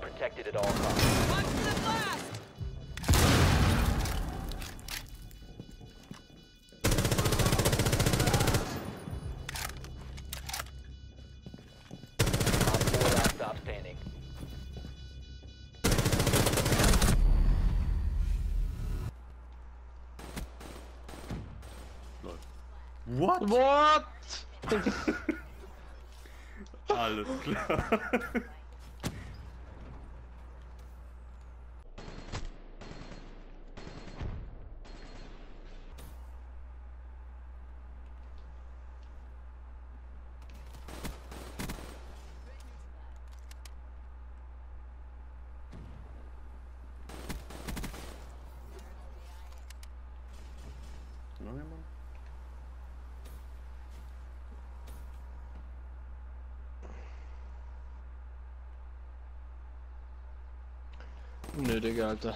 protected at all costs. Watch the blast! Op 4 last stop standing. What? What? Alles klar. Jemand? Nö, Digga, Alter.